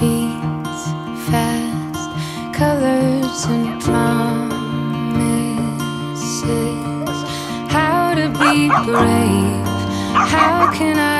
beats, fast colors and promises. How to be brave? How can I?